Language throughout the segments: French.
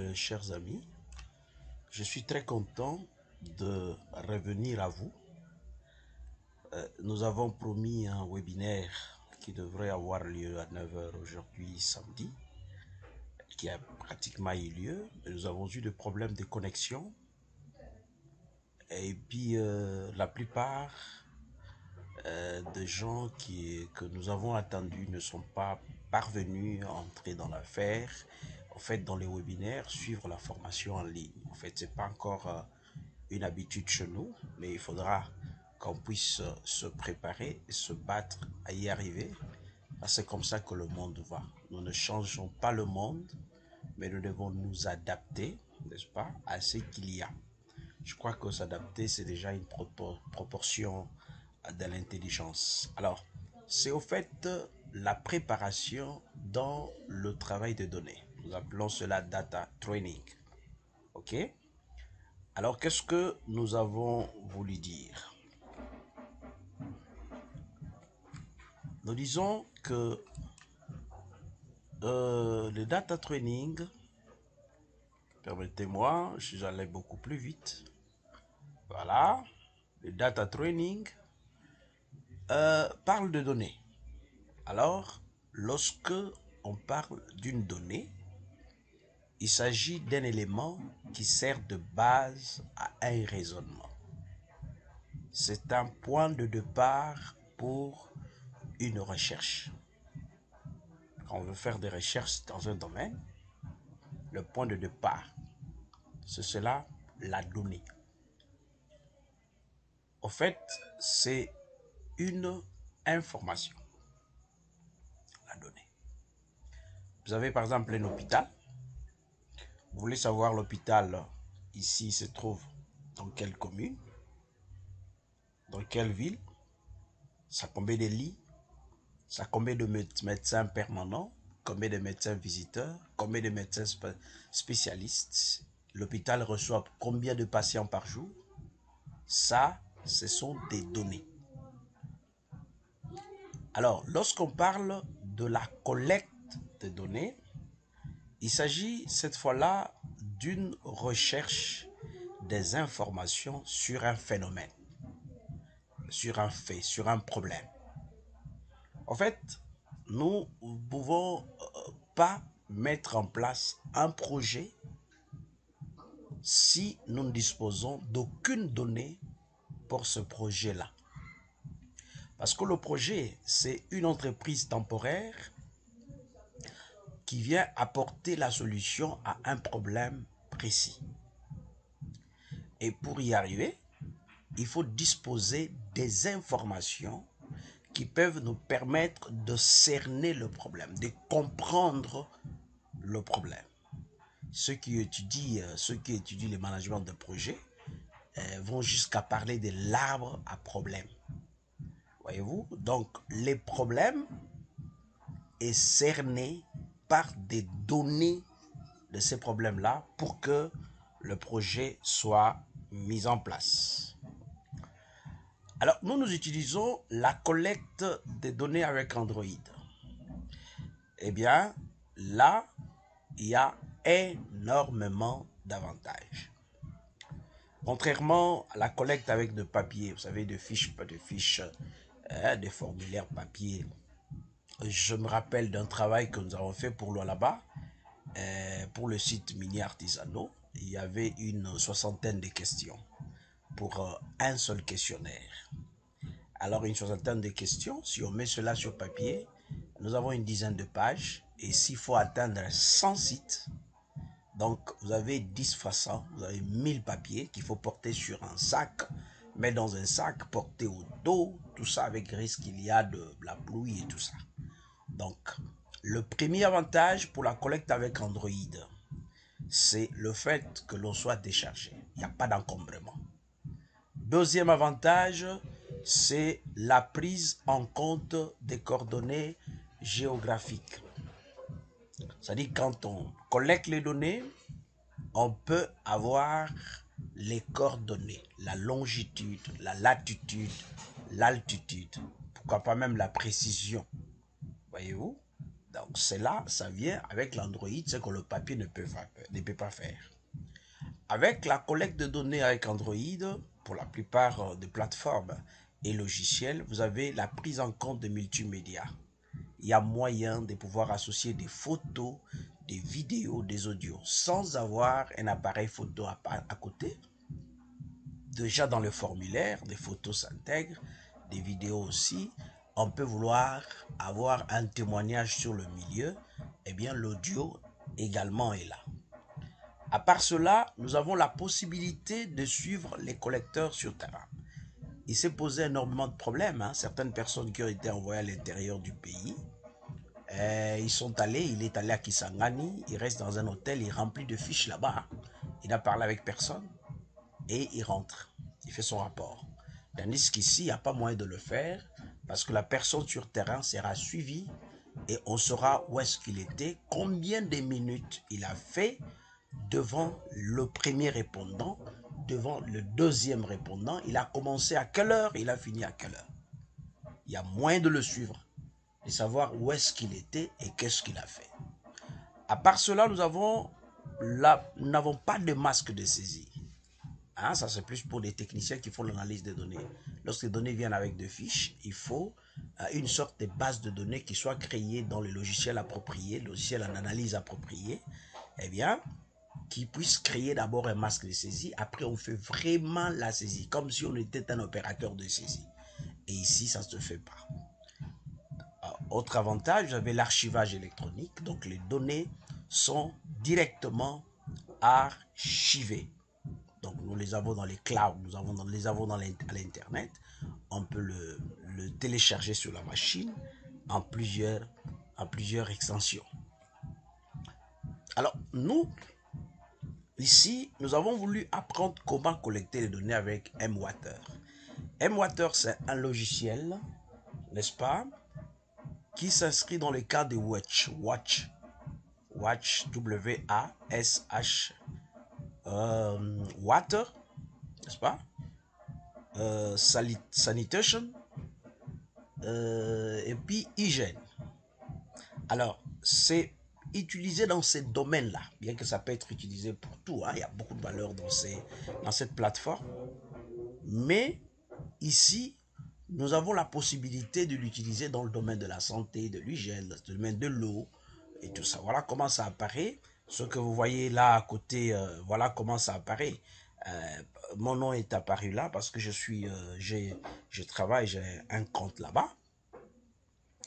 Euh, chers amis, je suis très content de revenir à vous. Euh, nous avons promis un webinaire qui devrait avoir lieu à 9h aujourd'hui samedi, qui a pratiquement eu lieu. Nous avons eu des problèmes de connexion. Et puis euh, la plupart des gens que nous avons attendus ne sont pas parvenus à entrer dans l'affaire en fait, dans les webinaires, suivre la formation en ligne. En fait, c'est pas encore euh, une habitude chez nous, mais il faudra qu'on puisse euh, se préparer et se battre à y arriver. C'est comme ça que le monde va. Nous ne changeons pas le monde, mais nous devons nous adapter, n'est-ce pas, à ce qu'il y a. Je crois que s'adapter, c'est déjà une propor proportion de l'intelligence. Alors, c'est au fait la préparation dans le travail de données. Nous appelons cela data training. OK? Alors, qu'est-ce que nous avons voulu dire? Nous disons que euh, le data training, permettez-moi, je suis allé beaucoup plus vite. Voilà, le data training euh, parle de données. Alors, lorsque on parle d'une donnée, il s'agit d'un élément qui sert de base à un raisonnement. C'est un point de départ pour une recherche. Quand on veut faire des recherches dans un domaine, le point de départ, c'est cela, la donnée. Au fait, c'est une information, la donnée. Vous avez par exemple un hôpital. Vous voulez savoir l'hôpital ici se trouve dans quelle commune, dans quelle ville, ça combien de lits, ça combien de médecins permanents, combien de médecins visiteurs, combien de médecins spécialistes, l'hôpital reçoit combien de patients par jour? Ça, ce sont des données. Alors, lorsqu'on parle de la collecte de données, il s'agit cette fois-là d'une recherche des informations sur un phénomène, sur un fait, sur un problème. En fait, nous ne pouvons pas mettre en place un projet si nous ne disposons d'aucune donnée pour ce projet-là. Parce que le projet, c'est une entreprise temporaire qui vient apporter la solution à un problème précis. Et pour y arriver, il faut disposer des informations qui peuvent nous permettre de cerner le problème, de comprendre le problème. Ceux qui étudient, ceux qui étudient le management de projet euh, vont jusqu'à parler de l'arbre à problème. Voyez-vous? Donc, les problèmes est cerné par des données de ces problèmes-là pour que le projet soit mis en place. Alors, nous, nous utilisons la collecte des données avec Android. Eh bien, là, il y a énormément d'avantages. Contrairement à la collecte avec de papier, vous savez, de fiches, de fiches, euh, des formulaires papier. Je me rappelle d'un travail que nous avons fait pour là-bas, euh, pour le site mini artisanaux. Il y avait une soixantaine de questions pour euh, un seul questionnaire. Alors, une soixantaine de questions, si on met cela sur papier, nous avons une dizaine de pages. Et s'il faut atteindre 100 sites, donc vous avez 10 fois 100, vous avez 1000 papiers qu'il faut porter sur un sac, mettre dans un sac, porter au dos, tout ça avec risque qu'il y a de la pluie et tout ça. Donc, le premier avantage pour la collecte avec Android, c'est le fait que l'on soit déchargé. Il n'y a pas d'encombrement. Deuxième avantage, c'est la prise en compte des coordonnées géographiques. C'est-à-dire quand on collecte les données, on peut avoir les coordonnées, la longitude, la latitude, l'altitude, pourquoi pas même la précision. Voyez-vous? Donc, c'est là, ça vient avec l'Android, ce que le papier ne peut, pas faire. Avec la collecte de données avec Android, pour la plupart des plateformes et logiciels, vous avez la prise en compte de multimédia. Il y a moyen de pouvoir associer des photos, des vidéos, des audios, sans avoir un appareil photo à côté. Déjà dans le formulaire, des photos s'intègrent, des vidéos aussi. On peut vouloir avoir un témoignage sur le milieu, eh bien l'audio également est là. À part cela, nous avons la possibilité de suivre les collecteurs sur terrain. Il s'est posé énormément de problèmes. Hein. Certaines personnes qui ont été envoyées à l'intérieur du pays, eh, ils sont allés, il est allé à Kisangani, il reste dans un hôtel, il remplit de fiches là-bas. Il n'a parlé avec personne et il rentre. Il fait son rapport. Tandis qu'ici, il n'y a pas moyen de le faire parce que la personne sur terrain sera suivie et on saura où est-ce qu'il était, combien de minutes il a fait devant le premier répondant, devant le deuxième répondant. Il a commencé à quelle heure, il a fini à quelle heure. Il y a moyen de le suivre, de savoir où est-ce qu'il était et qu'est-ce qu'il a fait. À part cela, nous avons n'avons pas de masque de saisie. Hein, ça c'est plus pour des techniciens qui font l'analyse des données. Lorsque les données viennent avec des fiches, il faut euh, une sorte de base de données qui soit créée dans le logiciel approprié, le logiciel en analyse approprié. Eh bien, qui puisse créer d'abord un masque de saisie. Après, on fait vraiment la saisie, comme si on était un opérateur de saisie. Et ici, ça ne se fait pas. Euh, autre avantage, vous avez l'archivage électronique. Donc, les données sont directement archivées. Donc, nous les avons dans les clouds, nous avons dans, les avons dans l'Internet. On peut le, le, télécharger sur la machine en plusieurs, en plusieurs extensions. Alors, nous, Ici, nous avons voulu apprendre comment collecter les données avec MWater. MWater, c'est un logiciel, n'est-ce pas, qui s'inscrit dans le cas de Watch. Watch. Watch, W-A-S-H. Euh, water, n'est-ce pas? Euh, Sanitation. Euh, et puis hygiène. Alors, c'est utilisé dans ces domaines-là, bien que ça peut être utilisé pour tout, hein. il y a beaucoup de valeur dans, ces, dans cette plateforme. Mais ici, nous avons la possibilité de l'utiliser dans le domaine de la santé, de l'hygiène, dans le domaine de l'eau et tout ça. Voilà comment ça apparaît. Ce que vous voyez là à côté, euh, voilà comment ça apparaît. Euh, mon nom est apparu là parce que je suis, euh, je travaille, j'ai un compte là-bas.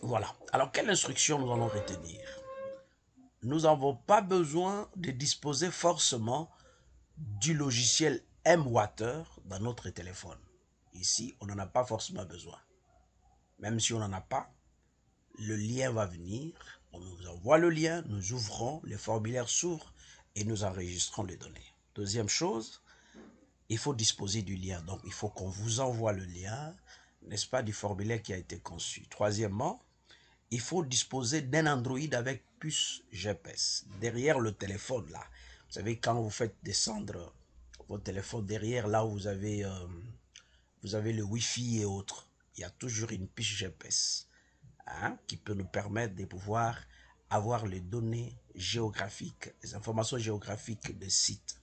Voilà. Alors, quelle instruction nous allons retenir? Nous n'avons pas besoin de disposer forcément du logiciel MWater dans notre téléphone. Ici, on n'en a pas forcément besoin. Même si on n'en a pas, le lien va venir, on nous envoie le lien, nous ouvrons, le formulaire s'ouvre et nous enregistrons les données. Deuxième chose, il faut disposer du lien. Donc, il faut qu'on vous envoie le lien, n'est-ce pas, du formulaire qui a été conçu. Troisièmement, il faut disposer d'un Android avec puce GPS derrière le téléphone là. Vous savez quand vous faites descendre votre téléphone derrière là où vous avez euh, vous avez le Wi-Fi et autres, il y a toujours une puce GPS hein, qui peut nous permettre de pouvoir avoir les données géographiques, les informations géographiques des sites.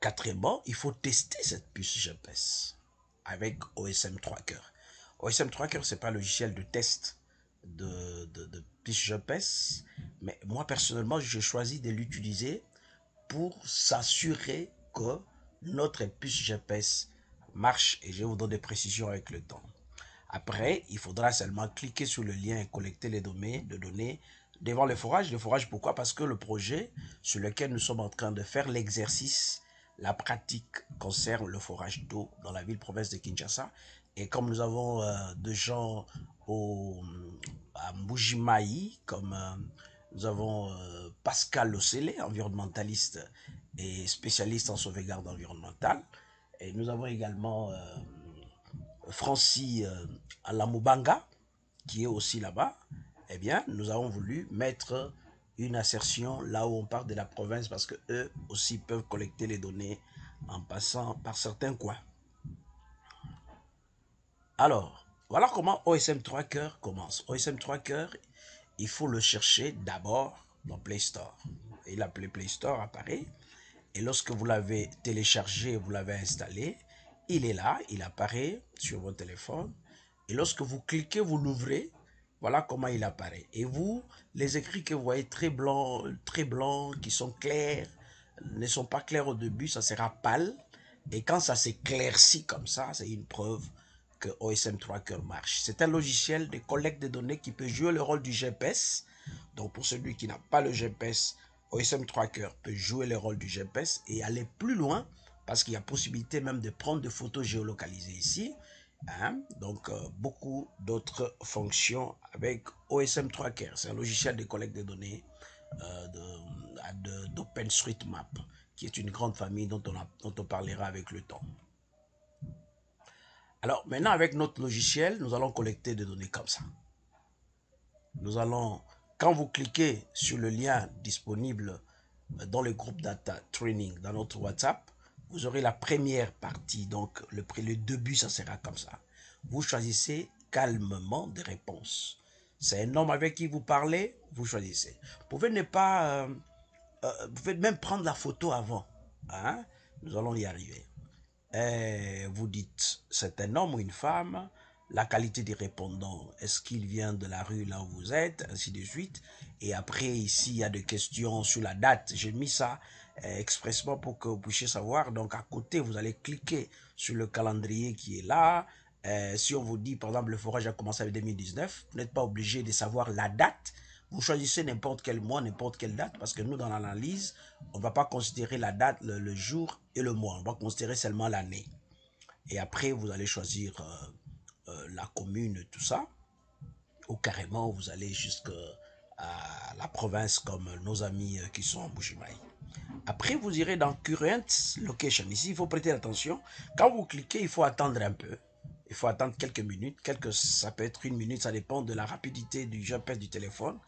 Quatrièmement, il faut tester cette puce GPS avec OSM Tracker. OSM Tracker, c'est pas un logiciel de test de, de, de GPS, mais moi personnellement, je choisis de l'utiliser pour s'assurer que notre puce GPS marche et je vous donne des précisions avec le temps. Après, il faudra seulement cliquer sur le lien et collecter les données, de données devant le forage. Le forage, pourquoi? Parce que le projet sur lequel nous sommes en train de faire l'exercice, la pratique concerne le forage d'eau dans la ville-province de Kinshasa. Et comme nous avons euh, des gens au, à Mbujimaï, comme euh, nous avons euh, Pascal Ocele, environnementaliste et spécialiste en sauvegarde environnementale. Et nous avons également euh, Francis Alamubanga, qui est aussi là-bas. Eh bien, nous avons voulu mettre une assertion là où on parle de la province parce que eux aussi peuvent collecter les données en passant par certains coins. Alors, Voilà comment OSM 3 cœurs commence. OSM 3 cœurs, il faut le chercher d'abord dans Play Store. Il appelé Play Store apparaît. Et lorsque vous l'avez téléchargé, vous l'avez installé, il est là, il apparaît sur votre téléphone. Et lorsque vous cliquez, vous l'ouvrez, voilà comment il apparaît. Et vous, les écrits que vous voyez très blancs, très blancs, qui sont clairs, ne sont pas clairs au début, ça sera pâle. Et quand ça s'éclaircit comme ça, c'est une preuve que OSM Tracker marche. C'est un logiciel de collecte de données qui peut jouer le rôle du GPS. Donc pour celui qui n'a pas le GPS, OSM Tracker peut jouer le rôle du GPS et aller plus loin parce qu'il y a possibilité même de prendre des photos géolocalisées ici. Hein. Donc euh, beaucoup d'autres fonctions avec OSM Tracker. C'est un logiciel de collecte de données euh, d'OpenStreetMap qui est une grande famille dont on, dont on parlera avec le temps. Alors maintenant avec notre logiciel, nous allons collecter des données comme ça. Nous allons, quand vous cliquez sur le lien disponible dans le groupe Data Training dans notre WhatsApp, vous aurez la première partie, donc le, le début, ça sera comme ça. Vous choisissez calmement des réponses. C'est un homme avec qui vous parlez, vous choisissez. Vous pouvez ne pas... Euh, euh, vous pouvez même prendre la photo avant. Hein? Nous allons y arriver. Et vous dites, c'est un homme ou une femme, la qualité des répondants, est-ce qu'il vient de la rue là où vous êtes, ainsi de suite. Et après, ici, il y a des questions sur la date. J'ai mis ça expressement pour que vous puissiez savoir. Donc, à côté, vous allez cliquer sur le calendrier qui est là. Euh, si on vous dit, par exemple, le forage a commencé avec 2019, vous n'êtes pas obligé de savoir la date. Vous choisissez n'importe quel mois, n'importe quelle date, parce que nous, dans l'analyse, on ne va pas considérer la date, le, jour et le mois. On va considérer seulement l'année. Et après, vous allez choisir euh, la commune, tout ça. Ou carrément, vous allez jusqu'à la province comme nos amis qui sont en Bouchimaï. Après, vous irez dans Current Location. Ici, il faut prêter attention. Quand vous cliquez, il faut attendre un peu. Il faut attendre quelques minutes. Quelques, ça peut être une minute, ça dépend de la rapidité du GPS du téléphone.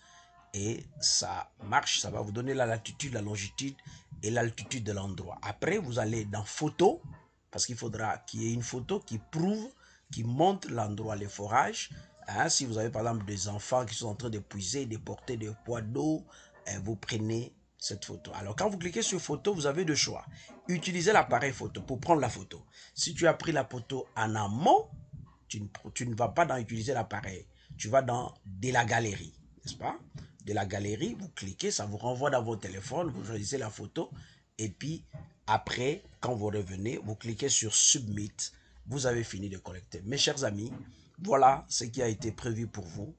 Et ça marche, ça va vous donner la latitude, la longitude et l'altitude de l'endroit. Après, vous allez dans photo, parce qu'il faudra qu'il y ait une photo qui prouve, qui montre l'endroit, les forages. Hein, si vous avez par exemple des enfants qui sont en train de puiser, de porter des poids d'eau, hein, vous prenez cette photo. Alors, quand vous cliquez sur photo, vous avez deux choix. Utilisez l'appareil photo pour prendre la photo. Si tu as pris la photo en amont, tu ne, vas pas dans utiliser l'appareil. Tu vas dans de la galerie, n'est-ce pas? De la galerie, vous cliquez, ça vous renvoie dans votre téléphone, vous choisissez la photo. Et puis, après, quand vous revenez, vous cliquez sur Submit. Vous avez fini de collecter. Mes chers amis, voilà ce qui a été prévu pour vous